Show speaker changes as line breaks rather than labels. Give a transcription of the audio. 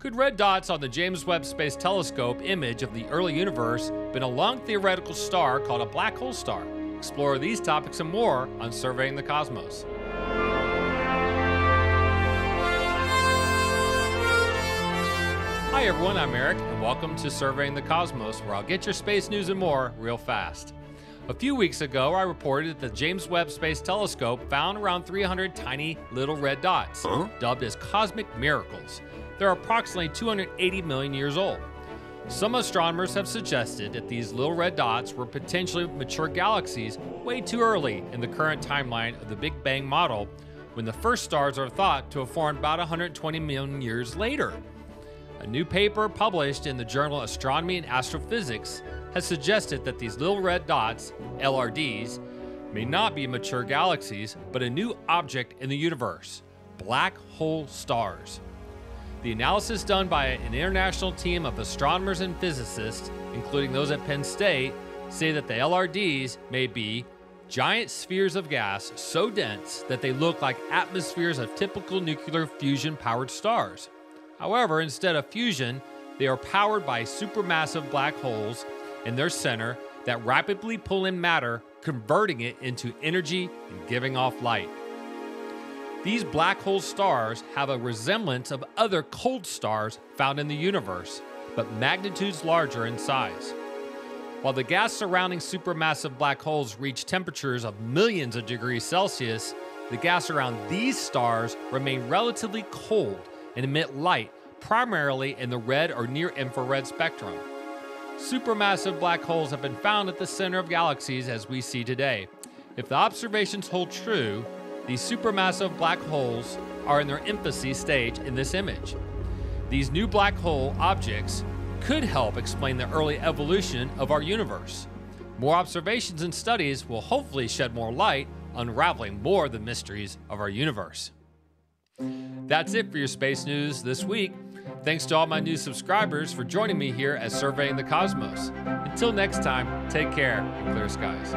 Could red dots on the James Webb Space Telescope image of the early universe been a long theoretical star called a black hole star? Explore these topics and more on Surveying the Cosmos. Hi everyone, I'm Erik, and welcome to Surveying the Cosmos, where I'll get your space news and more real fast. A few weeks ago, I reported that the James Webb Space Telescope found around 300 tiny little red dots,
Huh?
dubbed as cosmic miracles. They're approximately 280 million years old. Some astronomers have suggested that these little red dots were potentially mature galaxies way too early in the current timeline of the Big Bang model, when the first stars are thought to have formed about 120 million years later. A new paper published in the journal Astronomy and Astrophysics has suggested that these little red dots, LRDs, may not be mature galaxies, but a new object in the universe black hole stars. The analysis done by an international team of astronomers and physicists, including those at Penn State, say that the LRDs may be giant spheres of gas so dense that they look like atmospheres of typical nuclear fusion powered stars. However, instead of fusion, they are powered by supermassive black holes in their center that rapidly pull in matter, converting it into energy and giving off light. These black hole stars have a resemblance of other cold stars found in the universe, but magnitudes larger in size. While the gas surrounding supermassive black holes reach temperatures of millions of degrees Celsius, the gas around these stars remain relatively cold and emit light primarily in the red or near infrared spectrum. Supermassive black holes have been found at the center of galaxies as we see today. If the observations hold true, these supermassive black holes are in their infancy stage in this image. These new black hole objects could help explain the early evolution of our universe. More observations and studies will hopefully shed more light, unraveling more of the mysteries of our universe. That's it for your space news this week. Thanks to all my new subscribers for joining me here at Surveying the Cosmos. Until next time, take care and clear skies.